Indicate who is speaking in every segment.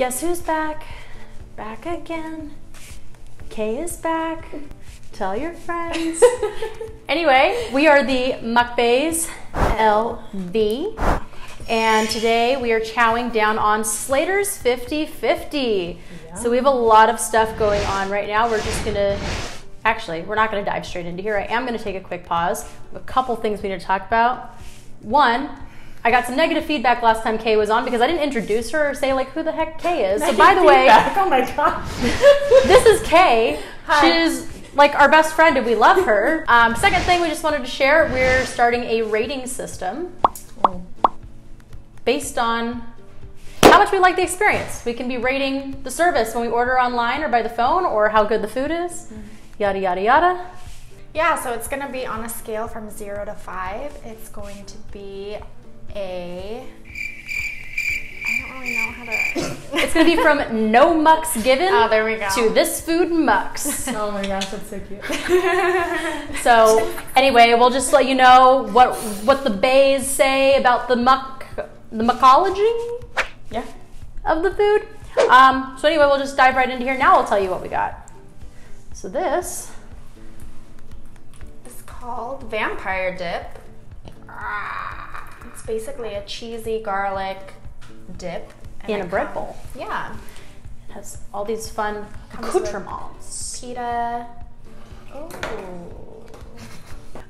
Speaker 1: Guess who's back? Back again. Kay is back. Tell your friends. anyway, we are the MukBaes LV. And today we are chowing down on Slater's 50 50. So we have a lot of stuff going on right now. We're just going to, actually, we're not going to dive straight into here. I am going to take a quick pause. A couple things we need to talk about. One, I got some negative feedback last time Kay was on because I didn't introduce her or say like who the heck Kay is. So by the way,
Speaker 2: oh my gosh.
Speaker 1: this is Kay.
Speaker 2: Hi.
Speaker 1: She's like our best friend and we love her. Um, second thing we just wanted to share, we're starting a rating system based on how much we like the experience. We can be rating the service when we order online or by the phone or how good the food is, yada, yada, yada.
Speaker 3: Yeah, so it's going to be on a scale from zero to five. It's going to be a. I don't really know how to.
Speaker 1: It's going to be from no mucks given
Speaker 3: Oh, there we go.
Speaker 1: to this food mucks.
Speaker 2: Oh my gosh, that's so cute.
Speaker 1: So anyway, we'll just let you know what what the bays say about the muck the muckology
Speaker 2: Yeah.
Speaker 1: of the food. Um, so anyway, we'll just dive right into here. Now I'll tell you what we got. So this
Speaker 3: It's called Vampire Dip. Ah, It's basically a cheesy garlic dip. and
Speaker 1: in a bread
Speaker 3: comes-
Speaker 1: bowl
Speaker 3: Yeah.
Speaker 1: It has all these fun accoutrements.
Speaker 3: Pita. Oh.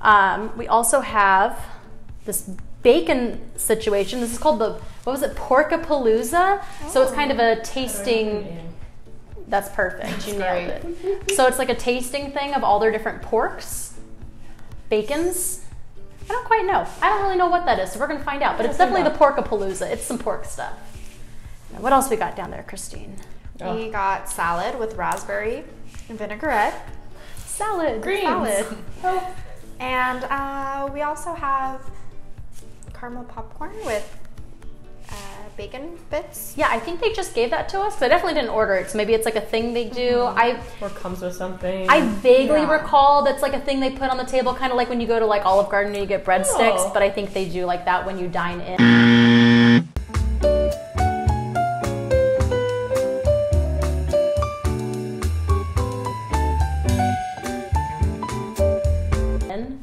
Speaker 1: Um, we also have this bacon situation. This is called the what was it Porkapalooza. So it's kind of a tasting. That's perfect. You nailed it. So it's like a tasting thing of all their different porks, bacons. I don't quite know. I don't really know what that is, so we're gonna find out. But it's definitely
Speaker 2: find
Speaker 1: the Porkapalooza. It's some pork stuff. Now, what else we got down there, Christine?
Speaker 2: Oh.
Speaker 3: We got salad with raspberry and vinaigrette.
Speaker 1: Salad.
Speaker 2: Greens.
Speaker 3: Salad.
Speaker 2: Oh.
Speaker 3: And uh, we also have caramel popcorn with bacon bits.
Speaker 1: Yeah, I think they just gave that to us. I definitely didn't order it, so maybe it's like a thing they do. I
Speaker 2: Or comes with something.
Speaker 1: I vaguely
Speaker 3: Yeah.
Speaker 1: recall that's like a thing they put on the table, kind of like when you go to like Olive Garden and you get breadsticks.
Speaker 2: Oh.
Speaker 1: But I think they do like that when you dine in.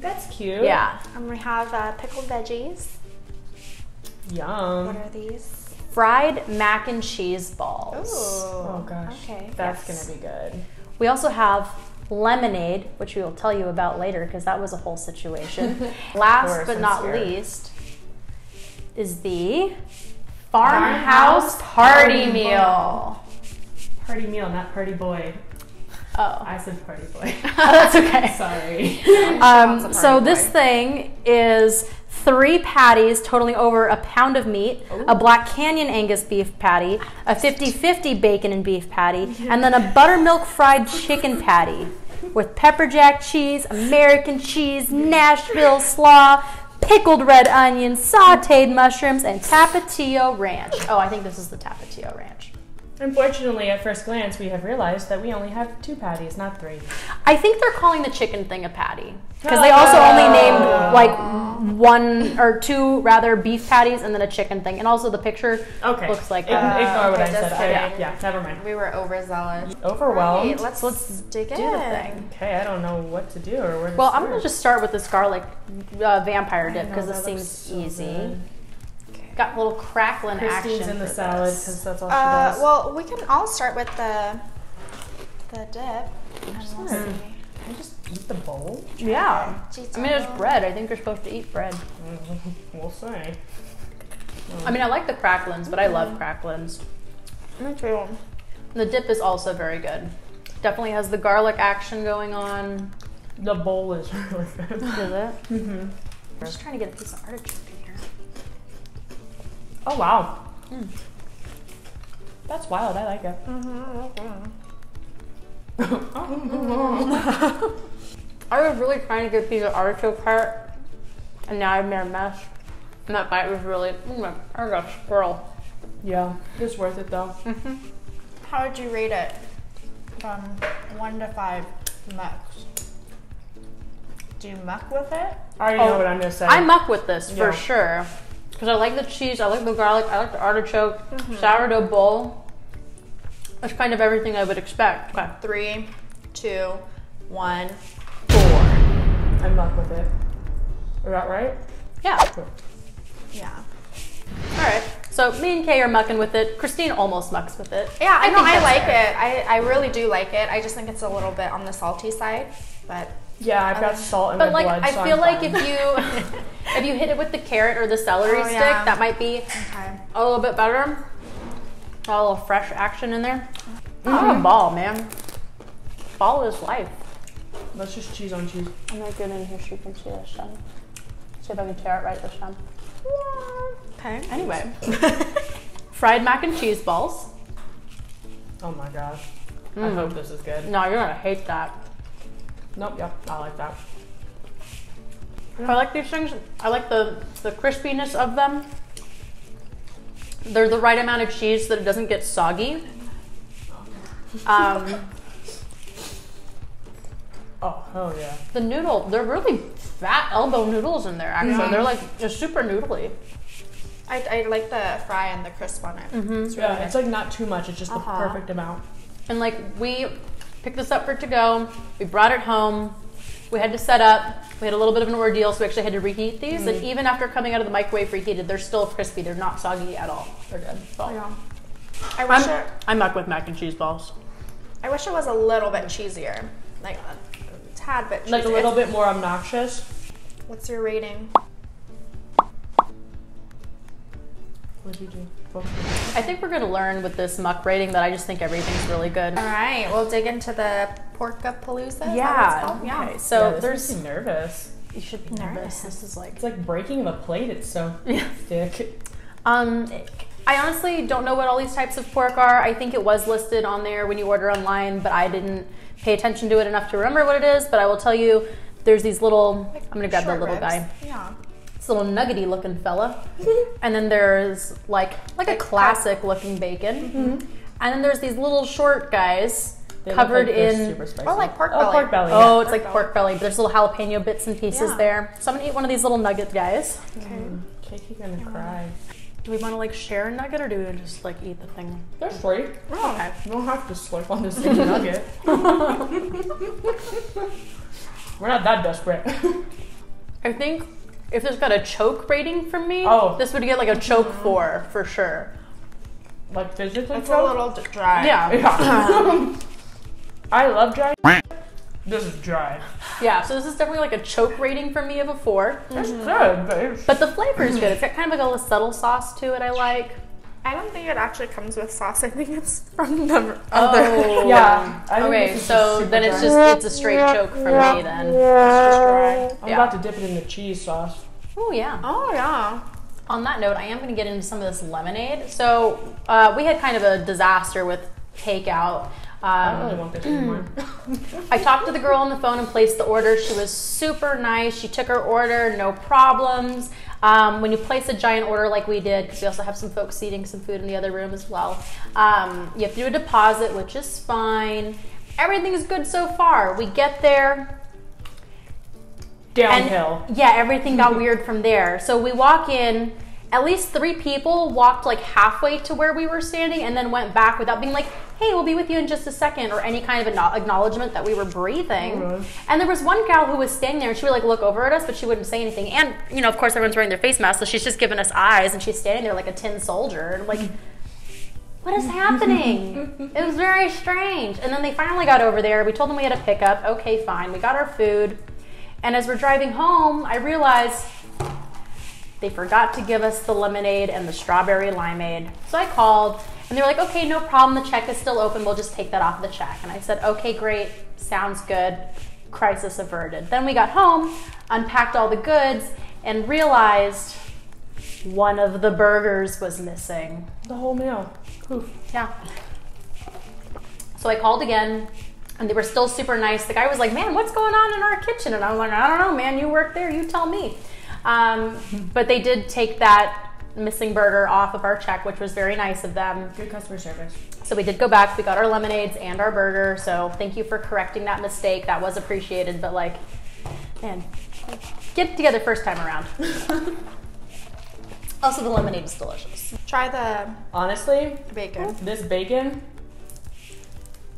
Speaker 2: That's cute.
Speaker 1: Yeah,
Speaker 3: And we have uh, pickled veggies.
Speaker 2: Yum.
Speaker 3: What are these?
Speaker 1: Fried mac and cheese balls.
Speaker 2: Oh gosh.
Speaker 3: Okay.
Speaker 2: That's
Speaker 1: Yes.
Speaker 2: gonna be good.
Speaker 1: We also have lemonade, which we will tell you about later because that was a whole situation. Last
Speaker 2: course,
Speaker 1: but not
Speaker 2: scared.
Speaker 1: least is the farmhouse party meal.
Speaker 2: Party meal, not party boy.
Speaker 1: Oh,
Speaker 2: I said party boy.
Speaker 1: that's okay.
Speaker 2: Sorry.
Speaker 1: Um, so
Speaker 3: party
Speaker 1: this
Speaker 3: boy.
Speaker 1: thing is three patties totaling over a pound of meat, a Black Canyon Angus beef patty, a 50-50 bacon and beef patty, oh, and then a buttermilk fried chicken patty with pepper jack cheese, American cheese, Nashville slaw, pickled red onions, sautéed mushrooms, and Tapatio ranch. Oh, I think this is the Tapatio ranch.
Speaker 2: Unfortunately, at first glance, we have realized that we only have two patties, not three.
Speaker 1: I think they're calling the chicken thing a patty because they also only named like one or two rather beef patties and then a chicken thing, and also the picture
Speaker 2: Okay.
Speaker 1: looks like
Speaker 2: Ign-
Speaker 1: that.
Speaker 2: Ignore what
Speaker 3: okay,
Speaker 2: I said.
Speaker 3: just
Speaker 2: I,
Speaker 3: kidding.
Speaker 2: yeah, never mind.
Speaker 3: We were overzealous.
Speaker 2: Overwhelmed.
Speaker 3: Right, let's let's dig
Speaker 1: do
Speaker 3: in.
Speaker 1: the thing.
Speaker 2: Okay, I don't know what to do or where to
Speaker 1: Well, I'm
Speaker 2: start.
Speaker 1: gonna just start with this garlic uh, vampire dip because this seems
Speaker 2: so
Speaker 1: easy.
Speaker 2: Good.
Speaker 1: Got a little crackling
Speaker 2: Christine's
Speaker 1: action
Speaker 2: in the
Speaker 1: for
Speaker 2: salad because that's all she
Speaker 3: Uh,
Speaker 2: does.
Speaker 3: well, we can all start with the the dip. And we'll
Speaker 2: wanna- Can I just eat the bowl?
Speaker 1: Yeah.
Speaker 3: Cheese
Speaker 1: I mean, it's bread. I think you're supposed to eat bread.
Speaker 2: We'll see.
Speaker 1: I mean, I like the cracklins, but I love cracklins.
Speaker 3: Me too.
Speaker 1: The dip is also very good. Definitely has the garlic action going on.
Speaker 2: The bowl is really good.
Speaker 1: Is it? Mm-hmm. I'm just trying to get a piece of artichoke in here.
Speaker 2: Oh wow.
Speaker 1: Mm.
Speaker 2: That's wild. I like it.
Speaker 1: I was really trying to get a piece artichoke heart, and now I've made a mess. And that bite was really, oh my, I got a squirrel.
Speaker 2: Yeah, it's worth it though.
Speaker 3: How would you rate it from one to five mucks? Do you muck with it?
Speaker 2: I already
Speaker 1: Oh,
Speaker 2: know what I'm gonna say.
Speaker 1: I muck with this for sure. Because I like the cheese, I like the garlic, I like the artichoke, mm-hmm. sourdough bowl. That's kind of everything I would expect. Okay.
Speaker 3: Three, two, one.
Speaker 1: Four.
Speaker 2: I muck with it. Is that right?
Speaker 1: Yeah.
Speaker 3: Yeah. All right.
Speaker 1: So me and Kay are mucking with it. Christine almost mucks with it.
Speaker 3: Yeah, I know.
Speaker 1: think
Speaker 3: I like
Speaker 1: fair.
Speaker 3: it. I, I really do like it. I just think it's a little bit on the salty side, but
Speaker 2: Yeah, I've got salt in
Speaker 1: But
Speaker 2: my
Speaker 1: like,
Speaker 2: blood.
Speaker 1: I
Speaker 2: so
Speaker 1: feel
Speaker 2: I'm
Speaker 1: like
Speaker 2: fine.
Speaker 1: if you if you hit it with the carrot or the celery
Speaker 3: Oh,
Speaker 1: stick,
Speaker 3: yeah.
Speaker 1: that might be
Speaker 3: okay.
Speaker 1: a little bit better. Got A little fresh action in there.
Speaker 3: Mm-hmm.
Speaker 1: Not a ball, man. Ball is life.
Speaker 2: Let's just cheese on cheese.
Speaker 1: I'm gonna get in here so you can see this time. See if I can tear it right this time.
Speaker 3: Okay.
Speaker 1: Anyway, fried mac and cheese balls.
Speaker 2: Oh my gosh. I
Speaker 1: Mm.
Speaker 2: hope this is good.
Speaker 1: No, you're gonna hate that.
Speaker 2: Nope, yep, I like that.
Speaker 1: I like these things. I like the the crispiness of them. They're the right amount of cheese so that it doesn't get soggy. Um,
Speaker 2: Oh, hell yeah.
Speaker 1: the noodle, they're really fat elbow noodles in there. Actually,
Speaker 3: Yeah.
Speaker 1: they're like just super noodly.
Speaker 3: I, I like the fry and the crisp on it.
Speaker 1: Mm-hmm.
Speaker 3: It's really
Speaker 2: Yeah,
Speaker 3: good.
Speaker 2: it's like not too much. It's just
Speaker 3: Uh-huh.
Speaker 2: the perfect amount.
Speaker 1: And like we picked this up for to go. We brought it home. We had to set up. We had a little bit of an ordeal, so we actually had to reheat these. And mm. even after coming out of the microwave reheated, they're still crispy. They're not soggy at all. They're good. So.
Speaker 3: yeah. I wish
Speaker 1: I'm,
Speaker 3: it.
Speaker 1: I'm muck with mac and cheese balls.
Speaker 3: I wish it was a little bit cheesier, like a tad bit. Cheesier.
Speaker 2: Like a little bit more obnoxious.
Speaker 3: What's your rating?
Speaker 2: What did you do?
Speaker 1: I think we're gonna learn with this muck rating that I just think everything's really good.
Speaker 3: All right, we'll dig into the Porkapalooza. Is that it's
Speaker 1: Yeah.
Speaker 3: called? Yeah.
Speaker 1: So
Speaker 2: yeah, this
Speaker 1: there's.
Speaker 2: makes me nervous.
Speaker 1: You should be nervous.
Speaker 3: Nervous.
Speaker 1: This is like.
Speaker 2: It's like breaking the plate. It's so thick.
Speaker 1: Um, I honestly don't know what all these types of pork are. I think it was listed on there when you order online, but I didn't pay attention to it enough to remember what it is. But I will tell you, there's these little. I'm gonna grab the little
Speaker 3: ribs.
Speaker 1: guy.
Speaker 3: Yeah.
Speaker 1: This little nuggety looking fella, and then there's like like a classic looking bacon, and then there's these little short guys
Speaker 2: They look
Speaker 1: covered
Speaker 2: like
Speaker 1: in.
Speaker 2: super spicy.
Speaker 3: Or like pork
Speaker 2: oh,
Speaker 3: belly.
Speaker 2: pork belly.
Speaker 1: Oh,
Speaker 2: yeah.
Speaker 1: it's like pork belly, but there's little jalapeno bits and pieces
Speaker 3: Yeah.
Speaker 1: there. So I'm gonna eat one of these little nugget guys.
Speaker 3: Okay.
Speaker 2: Mm, Katie gonna cry.
Speaker 1: Do we want to like share a nugget or do we just like eat the thing?
Speaker 2: They're free.
Speaker 1: Okay.
Speaker 2: You don't have to slurp on this thing nugget. We're not that desperate.
Speaker 1: I think if this got a choke rating from me,
Speaker 2: Oh.
Speaker 1: this would get like a choke mm-hmm. four for sure.
Speaker 2: like physically.
Speaker 3: It's a little dry.
Speaker 1: Yeah.
Speaker 2: Yeah. I love dry. This is dry.
Speaker 1: Yeah, so this is definitely like a choke rating for me of a four.
Speaker 2: It's mm-hmm. good, but it's
Speaker 1: But the flavor is good. It's got kind of like a subtle sauce to it I like.
Speaker 3: I don't think it actually comes with sauce. I think it's from the other.
Speaker 1: Oh.
Speaker 2: Yeah, I
Speaker 1: Okay, so
Speaker 2: just super
Speaker 1: then it's just it's a straight choke for me then.
Speaker 3: It's just dry.
Speaker 2: I'm
Speaker 1: yeah.
Speaker 2: about to dip it in the cheese sauce.
Speaker 1: Oh yeah.
Speaker 3: Oh yeah.
Speaker 1: On that note, I am going to get into some of this lemonade. So uh, we had kind of a disaster with takeout.
Speaker 2: I
Speaker 1: Um,
Speaker 2: don't really want this anymore.
Speaker 1: I talked to the girl on the phone and placed the order. She was super nice. She took her order, no problems. Um, when you place a giant order like we did, because we also have some folks eating some food in the other room as well, um, you have to do a deposit, which is fine. Everything is good so far. We get there, and
Speaker 2: Downhill.
Speaker 1: yeah, everything got weird from there. So we walk in. At least three people walked like halfway to where we were standing and then went back without being like, "Hey, we'll be with you in just a second or any kind of acknow- acknowledgement that we were breathing.
Speaker 2: Oh, Alright.
Speaker 1: And there was one gal who was standing there and she would like look over at us, but she wouldn't say anything. And you know, of course, everyone's wearing their face masks, so she's just giving us eyes and she's standing there like a tin soldier. And I'm like, what is happening? it was very strange. And then they finally got over there. We told them we had a pickup. Okay, fine. We got our food. And as we're driving home, I realized they forgot to give us the lemonade and the strawberry limeade. So I called and they were like, okay, no problem. The check is still open. We'll just take that off the check. And I said, okay, great. Sounds good. Crisis averted. Then we got home, unpacked all the goods, and realized one of the burgers was missing.
Speaker 2: The whole meal. Poof.
Speaker 1: Yeah. So I called again, and they were still super nice. The guy was like, "Man, what's going on in our kitchen?" And I was like, "I don't know, man. You work there. You tell me." Um, but they did take that missing burger off of our check, which was very nice of them.
Speaker 2: Good customer service.
Speaker 1: So we did go back. We got our lemonades and our burger. So thank you for correcting that mistake. That was appreciated. But like, man, get it together first time around. also, the lemonade is delicious.
Speaker 3: Try the
Speaker 2: Honestly,
Speaker 3: bacon.
Speaker 2: this bacon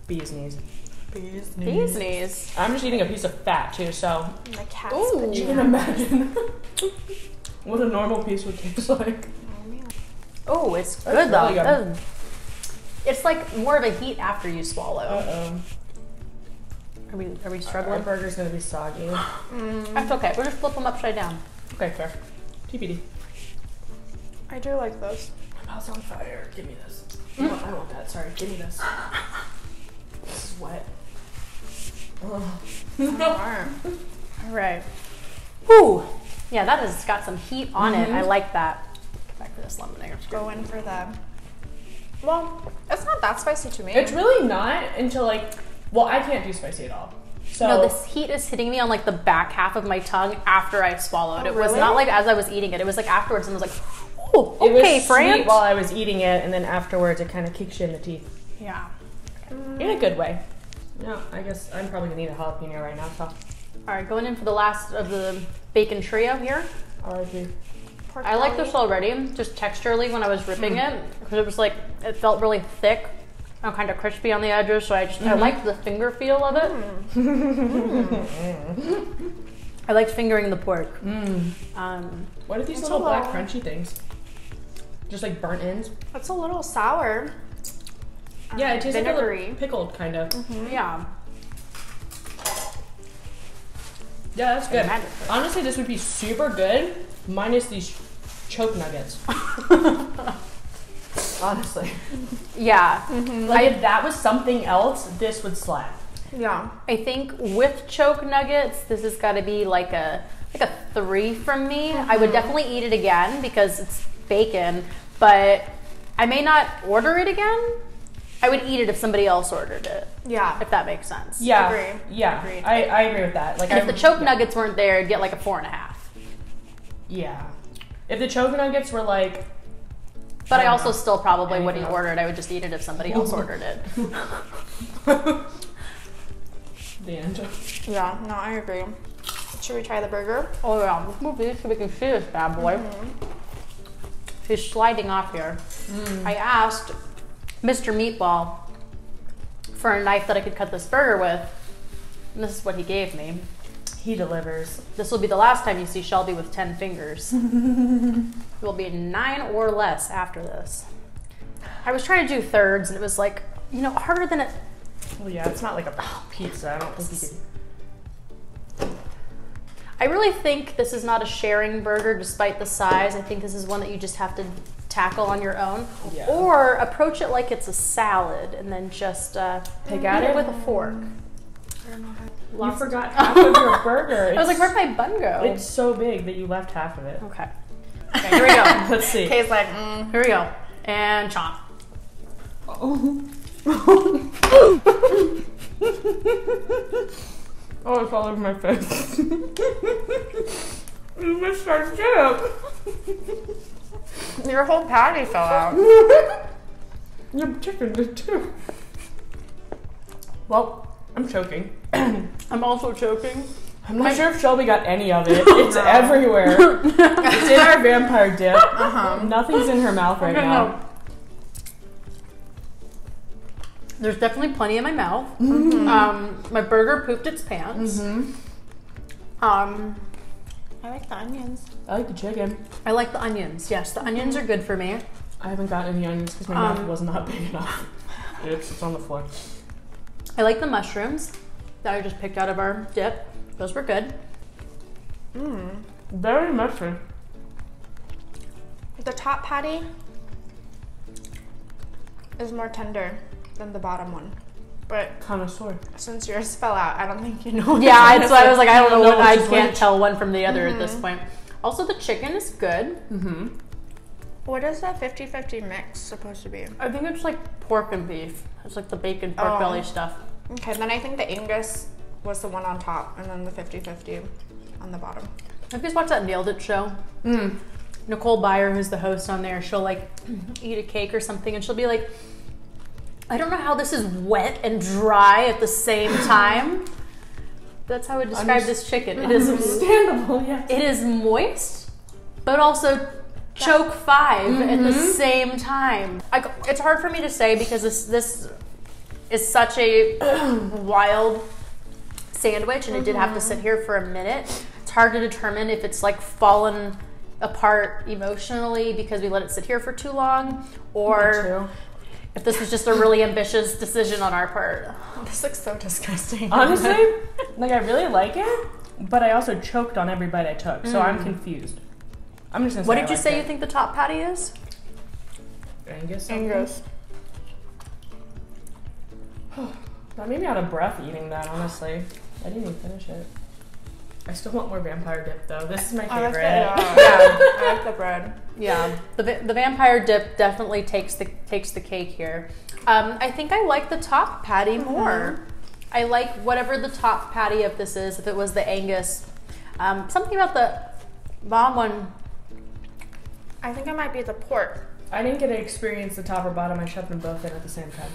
Speaker 2: bee's knees.
Speaker 3: Bees.
Speaker 1: Bees knees.
Speaker 2: I'm just eating a piece of fat too, so
Speaker 3: The cat's
Speaker 1: Ooh.
Speaker 2: you can imagine what a normal piece would taste like.
Speaker 1: Oh, it's
Speaker 2: That's
Speaker 1: good though.
Speaker 2: really good.
Speaker 1: It's like more of a heat after you swallow.
Speaker 2: Uh
Speaker 1: Are we are we
Speaker 2: oh. Our
Speaker 1: struggling?
Speaker 2: burger's gonna be soggy.
Speaker 3: Mm,
Speaker 1: That's okay. We'll just flip them upside down.
Speaker 2: Okay, fair. TBD.
Speaker 3: I do like those.
Speaker 2: My mouth's on fire. Give me this. I, want, I want that. Sorry. Give me this. This is wet. Ugh.
Speaker 1: All right. Whew. Yeah, that has got some heat on it. I mm-hmm. like that. Get back to this lemonade.
Speaker 3: Go in for the. Well, it's not that spicy to me.
Speaker 2: It's really not until like, well, I can't do spicy at all. So
Speaker 1: No, this heat is hitting me on like the back half of my tongue after I swallowed.
Speaker 3: Oh,
Speaker 1: it was
Speaker 3: really?
Speaker 1: not like as I was eating it. It was like afterwards, and I was like, "Oh,
Speaker 2: it
Speaker 1: okay,
Speaker 2: was
Speaker 1: Fran."
Speaker 2: sweet while I was eating it, and then afterwards it kind of kicks you in the teeth
Speaker 1: yeah.
Speaker 2: in a good way. No, I guess I'm probably gonna eat a jalapeno right now. So
Speaker 1: All right, going in for the last of the bacon trio here.
Speaker 2: R.I.P.
Speaker 3: Pork
Speaker 1: I like this already, just texturally when I was ripping it, because it was like it felt really thick and kind of crispy on the edges. So I just I liked the finger feel of it. I liked fingering the pork.
Speaker 2: Mm.
Speaker 1: Um,
Speaker 2: What are these little black crunchy things? Just like burnt ends.
Speaker 3: That's a little sour.
Speaker 2: Yeah, it tastes like a little pickled kind of.
Speaker 1: Mm-hmm, yeah,
Speaker 2: Yeah, that's good. Honestly, this would be super good minus these choke nuggets. Honestly,
Speaker 1: yeah. Mm-hmm.
Speaker 2: like if that was something else, this would slap.
Speaker 3: Yeah.
Speaker 1: I think with choke nuggets, this has got to be like a like a three from me. I would mm-hmm. definitely eat it again because it's bacon, but I may not order it again. I would eat it if somebody else ordered it,
Speaker 3: Yeah.
Speaker 1: if that makes sense.
Speaker 2: Yeah,
Speaker 3: Agree.
Speaker 2: yeah,
Speaker 3: Agreed.
Speaker 2: I, I agree with that. Like,
Speaker 1: And if
Speaker 2: I'm-
Speaker 1: the choke
Speaker 2: yeah.
Speaker 1: nuggets weren't there, I'd get like a four and a half.
Speaker 2: yeah, if the choke nuggets were like,
Speaker 1: But I,
Speaker 2: don't
Speaker 1: also
Speaker 2: know.
Speaker 1: still probably
Speaker 2: Anything
Speaker 1: wouldn't
Speaker 2: else?
Speaker 1: order it. I would just eat it if somebody else ordered it.
Speaker 2: the end.
Speaker 3: Yeah. No, I agree. Should we try the burger?
Speaker 1: Oh yeah, let's move these so we can see this bad boy. He's sliding off here. Mm. I asked Mr. Meatball for a knife that I could cut this burger with, and this is what he gave me.
Speaker 2: He delivers.
Speaker 1: This will be the last time you see Shelby with 10 fingers. it will be nine or less after this. I was trying to do thirds, and it was like, you know, harder than it.
Speaker 2: Well, yeah, it's not like a pizza. I don't think you could.
Speaker 1: I really think this is not a sharing burger despite the size. I think this is one that you just have to tackle on your own.
Speaker 2: Yeah.
Speaker 1: Or approach it like it's a salad and then just uh,
Speaker 2: Pick at
Speaker 1: it
Speaker 2: it?
Speaker 1: with a fork.
Speaker 2: You forgot half of your burger.
Speaker 1: I was like, where'd my bun go?
Speaker 2: It's so big that you left half of it.
Speaker 1: okay. Okay, here we go.
Speaker 2: Let's see.
Speaker 3: Kay's like, mm.
Speaker 1: Here we go. And chomp.
Speaker 2: Oh, it's all over my face. you missed our chip.
Speaker 3: Your whole patty fell out.
Speaker 2: Your chicken did too. Well, I'm choking.
Speaker 1: I'm also choking.
Speaker 2: I'm not sure if Shelby got any of it. It's everywhere. it's in our vampire dip.
Speaker 3: Uh-huh.
Speaker 2: Nothing's in her mouth right now.
Speaker 1: There's definitely plenty in my mouth. Um, my burger pooped its pants.
Speaker 2: Mm-hmm.
Speaker 1: Um,
Speaker 3: I like the onions.
Speaker 2: I like the chicken.
Speaker 1: I like the onions. Yes, the onions are good for me.
Speaker 2: I haven't gotten any onions because my
Speaker 1: Um,
Speaker 2: mouth was not big enough. Oops, it's on the floor.
Speaker 1: I like the mushrooms that I just picked out of our dip. Those were good.
Speaker 3: Mm.
Speaker 2: Very mushy.
Speaker 3: The top patty is more tender than the bottom one. But
Speaker 2: Connoisseur.
Speaker 3: since yours fell out, I don't think you know.
Speaker 1: Yeah, that's why I was like, I don't know
Speaker 2: No,
Speaker 1: what I can't
Speaker 2: which.
Speaker 1: tell one from the other at this point. Also, the chicken is good.
Speaker 2: Mm-hmm.
Speaker 3: What is that 50-50 mix supposed to be?
Speaker 1: I think it's like pork and beef. It's like the bacon pork
Speaker 3: Oh.
Speaker 1: belly stuff.
Speaker 3: Okay, then I think the Angus was the one on top, and then the 50-50 on the bottom.
Speaker 1: Have you guys watched that Nailed It show?
Speaker 2: Mm.
Speaker 1: Nicole Byer, who's the host on there, she'll like eat a cake or something, and she'll be like, "I don't know how this is wet and dry at the same time." That's how I would describe
Speaker 2: Unders-
Speaker 1: this chicken. It is
Speaker 2: Understandable, yes.
Speaker 1: it is moist, but also choke 5 at the mm-hmm. same time. I, it's hard for me to say because this this is such a wild sandwich, and it did have to mm-hmm. sit here for a minute. It's hard to determine if it's like fallen apart emotionally because we let it sit here for too long, or if this was just a really ambitious decision on our part.
Speaker 3: This looks so disgusting.
Speaker 2: Honestly, like I really like it, but I also choked on every bite I took, so I'm mm. confused. I'm just gonna.
Speaker 1: What
Speaker 2: say
Speaker 1: did
Speaker 2: I
Speaker 1: you say you
Speaker 2: liked
Speaker 1: think the top patty is?
Speaker 2: Angus. something?
Speaker 3: Angus.
Speaker 2: That made me out of breath eating that. Honestly, I didn't even finish it. I still want more vampire dip though. This is my
Speaker 3: I like
Speaker 2: favorite.
Speaker 3: the, uh, yeah. I like the bread.
Speaker 1: Yeah, the, the vampire dip definitely takes the takes the cake here. Um, I think I like the top patty more. I like whatever the top patty of this is. If it was the Angus, um, something about the bomb one.
Speaker 3: I think it might be the pork.
Speaker 2: I didn't get to experience the top or bottom. I shoved them both in at the same time.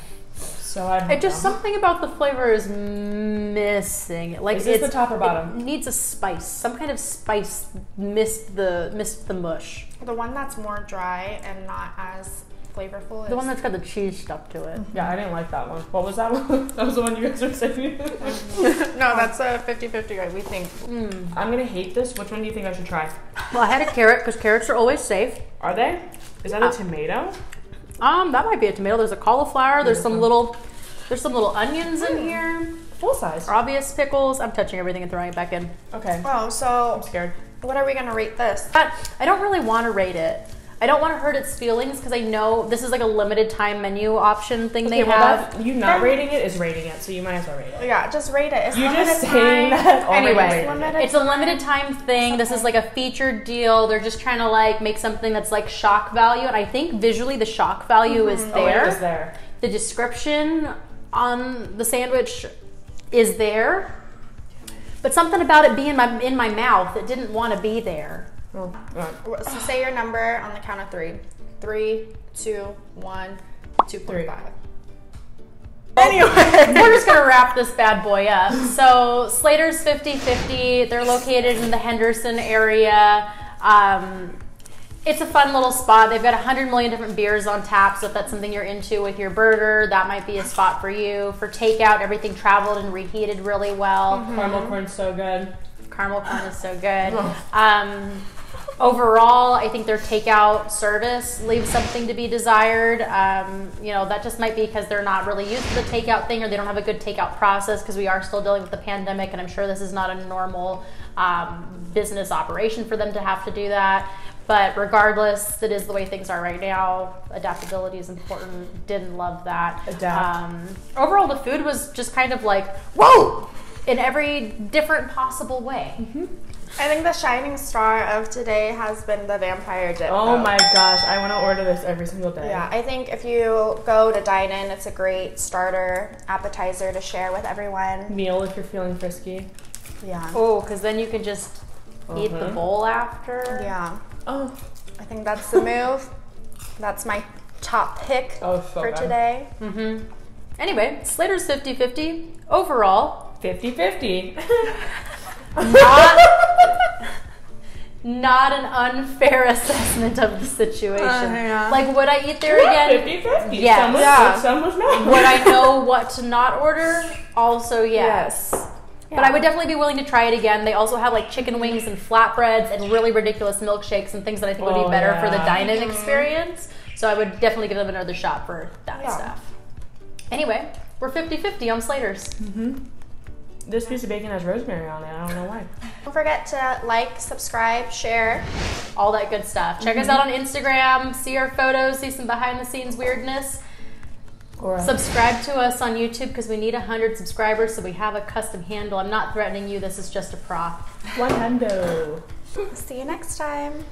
Speaker 2: So I.
Speaker 1: It just something about the flavor is missing. Like
Speaker 2: Is this
Speaker 1: it's
Speaker 2: the top or bottom?
Speaker 1: It needs a spice. Some kind of spice missed the missed the mush.
Speaker 3: The one that's more dry and not as flavorful is
Speaker 1: The one that's got the cheese stuck to it.
Speaker 2: Yeah, I didn't like that one. What was that one? that was the one you guys were saying.
Speaker 3: No, that's a 50-50 right, we think.
Speaker 1: Mm.
Speaker 2: I'm gonna hate this. Which one do you think I should try?
Speaker 1: Well, I had a carrot because carrots are always safe.
Speaker 2: Are they? Is that
Speaker 1: Uh,
Speaker 2: a tomato?
Speaker 1: Um, that might be a tomato. There's a cauliflower. There's some little, there's some little onions in here.
Speaker 2: Full size.
Speaker 1: Obvious pickles. I'm touching everything and throwing it back in.
Speaker 2: Okay.
Speaker 3: Oh, so
Speaker 2: I'm scared.
Speaker 3: what are we gonna rate this?
Speaker 1: But I don't really want to rate it. I don't want to hurt its feelings because I know this is like a limited time menu option thing they
Speaker 2: well,
Speaker 1: have.
Speaker 2: that, you not rating it is rating it, so you might as well rate it.
Speaker 3: Yeah, just rate it. It's
Speaker 2: You just saying
Speaker 3: time.
Speaker 2: that
Speaker 1: Anyway,
Speaker 2: rated it.
Speaker 3: limited
Speaker 1: It's a limited time thing. This is like a featured deal. They're just trying to like make something that's like shock value, and I think visually the shock value is
Speaker 2: Oh, it there.
Speaker 1: The description on the sandwich is there, but something about it being my, in my mouth, it didn't want to be there.
Speaker 2: Oh, alright.
Speaker 3: So say your number on the count of three. Three, two, one, two point five.
Speaker 1: Anyway, we're just gonna wrap this bad boy up. So Slater's 50-50. They're located in the Henderson area. Um, it's a fun little spot. They've got 100 million different beers on tap, so if that's something you're into with your burger, that might be a spot for you. For takeout, everything traveled and reheated really well.
Speaker 2: Caramel corn's so good.
Speaker 1: Caramel corn is so good. Um, overall, I think their takeout service leaves something to be desired. Um, you know, that just might be because they're not really used to the takeout thing or they don't have a good takeout process because we are still dealing with the pandemic and I'm sure this is not a normal um, business operation for them to have to do that. But regardless, it is the way things are right now. Adaptability is important. Didn't love that.
Speaker 2: Adapt.
Speaker 1: Um, overall, the food was just kind of like, whoa! In every different possible way.
Speaker 3: I think the shining star of today has been the vampire dip.
Speaker 2: Oh
Speaker 3: though.
Speaker 2: my gosh, I want to order this every single day.
Speaker 3: Yeah, I think if you go to dine in, it's a great starter appetizer to share with everyone.
Speaker 2: Meal if you're feeling frisky.
Speaker 3: Yeah.
Speaker 1: Oh, because then you can just eat the
Speaker 2: Mhm.
Speaker 1: bowl after.
Speaker 3: Yeah.
Speaker 2: Oh,
Speaker 3: I think that's the move. that's my top pick
Speaker 2: oh, so
Speaker 3: for
Speaker 2: good.
Speaker 3: today.
Speaker 1: Mm-hmm. Anyway, Slater's 50 50. Overall,
Speaker 2: 50 50.
Speaker 1: not, not an unfair assessment of the situation.
Speaker 3: Uh, yeah.
Speaker 1: Like, would I eat there again?
Speaker 2: 50 50.
Speaker 1: Yes.
Speaker 2: Some was
Speaker 3: Yeah.
Speaker 2: good, some was not.
Speaker 1: Would I know what to not order? Also, yes. But I would definitely be willing to try it again. They also have like chicken wings and flatbreads and really ridiculous milkshakes and things that I think would
Speaker 2: Oh,
Speaker 1: be better for the
Speaker 2: yeah.
Speaker 1: dine-in experience. So I would definitely give them another shot for that
Speaker 3: Yeah.
Speaker 1: stuff. Anyway, we're 50-50 on Slater's.
Speaker 2: This piece of bacon has rosemary on it. I don't know why.
Speaker 3: Don't forget to like, subscribe, share.
Speaker 1: All that good stuff. Check us out on Instagram, see our photos, see some behind-the-scenes weirdness.
Speaker 2: Or uh,
Speaker 1: Subscribe to us on YouTube because we need 100 subscribers so we have a custom handle. I'm not threatening you, this is just a prop.
Speaker 2: one hundo.
Speaker 3: See you next time.